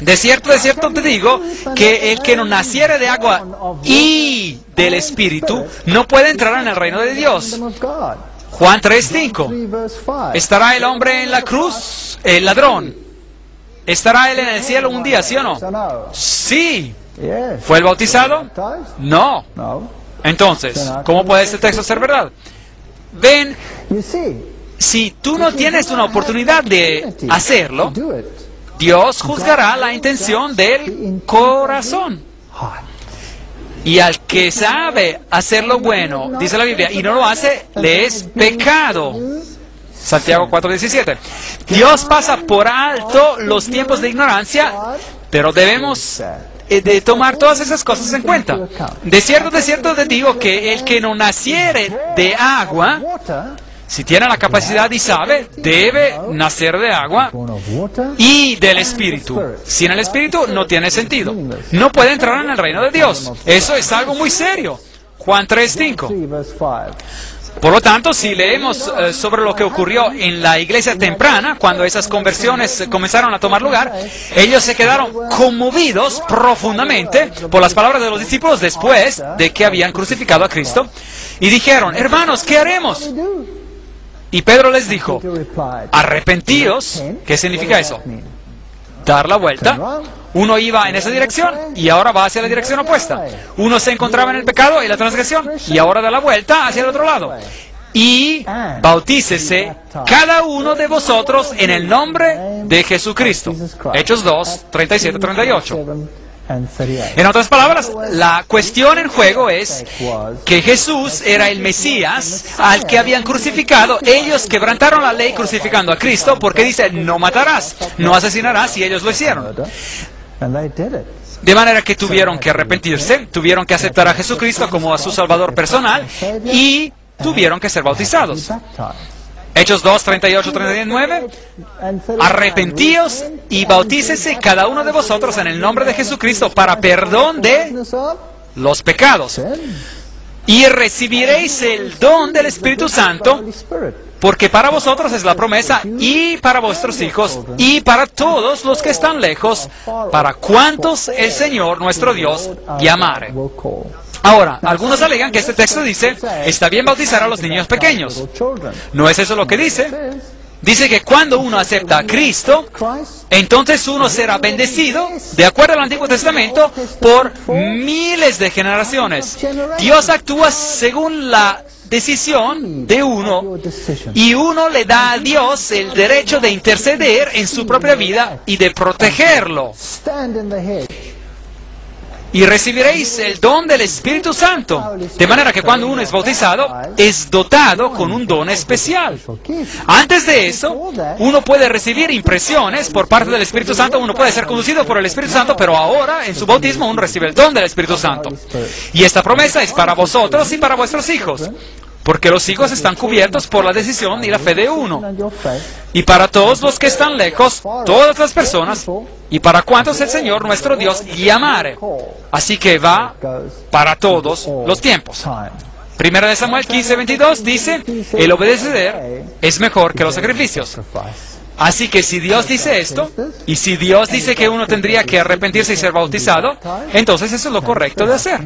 De cierto, de cierto te digo que el que no naciere de agua y del Espíritu no puede entrar en el reino de Dios. Juan 3:5. ¿Estará el hombre en la cruz? El ladrón. ¿Estará él en el cielo un día, sí o no? Sí. ¿Fue el bautizado? No. Entonces, ¿cómo puede este texto ser verdad? Ven, si tú no tienes una oportunidad de hacerlo, Dios juzgará la intención del corazón. Y al que sabe hacer lo bueno, dice la Biblia, y no lo hace, le es pecado. Santiago 4:17. Dios pasa por alto los tiempos de ignorancia, pero debemos eh, de tomar todas esas cosas en cuenta. De cierto, de cierto te digo que el que no naciere de agua, si tiene la capacidad y sabe, debe nacer de agua y del Espíritu. Sin el Espíritu no tiene sentido. No puede entrar en el reino de Dios. Eso es algo muy serio. Juan 3.5. Por lo tanto, si leemos eh, sobre lo que ocurrió en la iglesia temprana, cuando esas conversiones comenzaron a tomar lugar, ellos se quedaron conmovidos profundamente por las palabras de los discípulos después de que habían crucificado a Cristo y dijeron, hermanos, ¿qué haremos? Y Pedro les dijo, arrepentíos, ¿qué significa eso? Dar la vuelta. Uno iba en esa dirección y ahora va hacia la dirección opuesta. Uno se encontraba en el pecado y la transgresión y ahora da la vuelta hacia el otro lado. Y bautícese cada uno de vosotros en el nombre de Jesucristo. Hechos 2, 37, 38. En otras palabras, la cuestión en juego es que Jesús era el Mesías al que habían crucificado. Ellos quebrantaron la ley crucificando a Cristo porque dice, no matarás, no asesinarás, y ellos lo hicieron. De manera que tuvieron que arrepentirse, tuvieron que aceptar a Jesucristo como a su Salvador personal y tuvieron que ser bautizados. Hechos 2, 38, 39. Arrepentíos y bautícese cada uno de vosotros en el nombre de Jesucristo para perdón de los pecados. Y recibiréis el don del Espíritu Santo, porque para vosotros es la promesa, y para vuestros hijos, y para todos los que están lejos, para cuantos el Señor nuestro Dios llamare. Ahora, algunos alegan que este texto dice, está bien bautizar a los niños pequeños. ¿No es eso lo que dice? Dice que cuando uno acepta a Cristo, entonces uno será bendecido, de acuerdo al Antiguo Testamento, por miles de generaciones. Dios actúa según la decisión de uno y uno le da a Dios el derecho de interceder en su propia vida y de protegerlo y recibiréis el don del Espíritu Santo. De manera que cuando uno es bautizado, es dotado con un don especial. Antes de eso, uno puede recibir impresiones por parte del Espíritu Santo, uno puede ser conducido por el Espíritu Santo, pero ahora en su bautismo uno recibe el don del Espíritu Santo. Y esta promesa es para vosotros y para vuestros hijos. Porque los hijos están cubiertos por la decisión y la fe de uno. Y para todos los que están lejos, todas las personas, y para cuantos el Señor nuestro Dios llamare. Así que va para todos los tiempos. Primera de Samuel 15, 22 dice, el obedecer es mejor que los sacrificios. Así que si Dios dice esto, y si Dios dice que uno tendría que arrepentirse y ser bautizado, entonces eso es lo correcto de hacer.